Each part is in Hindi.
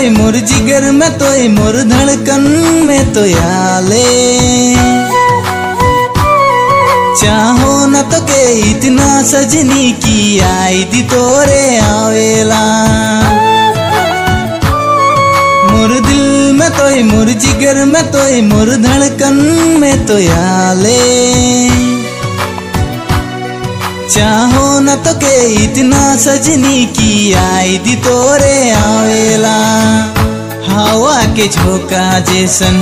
मोर दिल तो मोर जिगर में तो मोर धड़कन में तो आले। चाहो न तो के इतना सजनी की आई दी तोरे आवेला। मोर दिल में तो मोर जिगर में तो मोर धड़कन में तो आले। चाहो न तो के इतना सजनी की आई दी तोरे आवेला। हवा के झोंका जैसन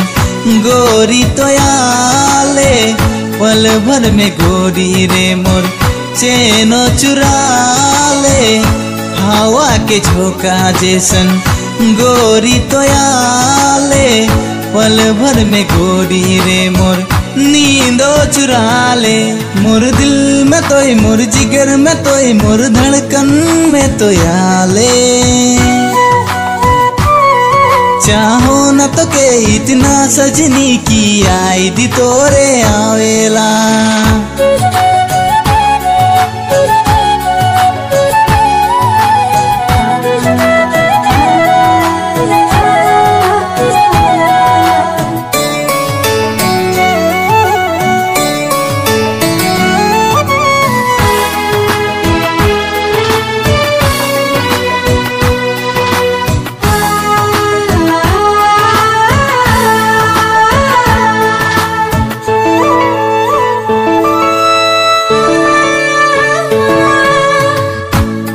गोरी तो आले। पल भर में गोरी रे मोर चेनो चुरा ले हवा के झोंका जैसन गोरी तो आले। पल भर में गोरी रे मोर नींदो चुरा ले मोर दिल में तो मोर जिगर में तो मोर धड़कन में तो आले। चाहो न तो के इतना सजनी की आई दी तोरे आवेला।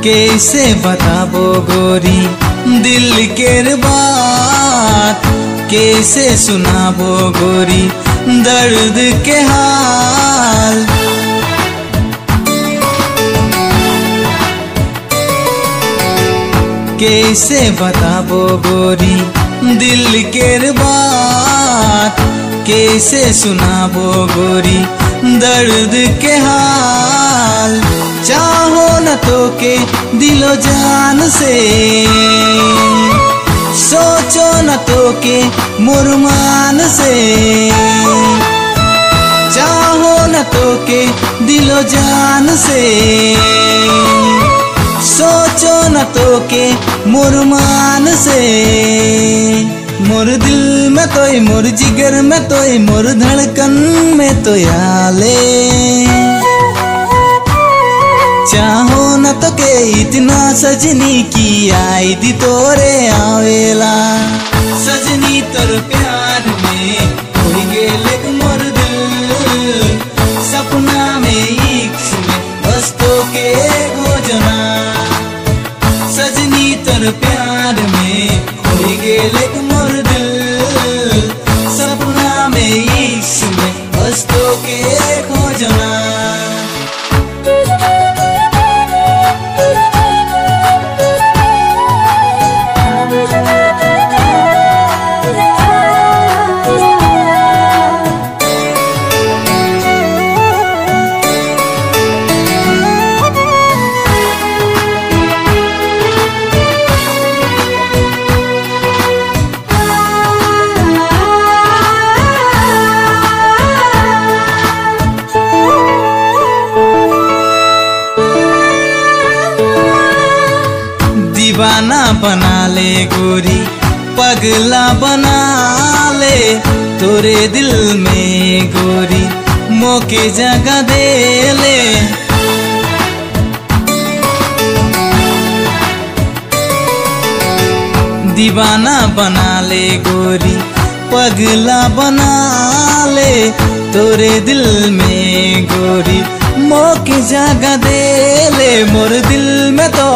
कैसे बताबो गोरी? दिल के बात कैसे सुनाबो गोरी? दर्द के हाल। कैसे बताबो गोरी? दिल के बात कैसे सुनाबो गोरी? दर्द के हाल। तो के दिलो जान से। सोचो न तो के मुरमान से। चाहो न तो के दिलो जान से। सोचो न तो के मुरमान से। मोर दिल में तो मोर जिगर में तो मोर धड़कन में तो आले। इतना सजनी की आई दी तोरे आवेला। सजनी तोर प्यार में कोई गेले मोर दिल सपना में में बस तो के भोजना। सजनी तोर प्यार में कोई गेले मोर दीवाना बना ले गोरी, पगला बना ले तोरे दिल में गोरी, मोके जगह दे ले। दीवाना बना ले गोरी, पगला बना ले तोरे दिल में गोरी, मोके जगह दे ले मोर दिल में तो।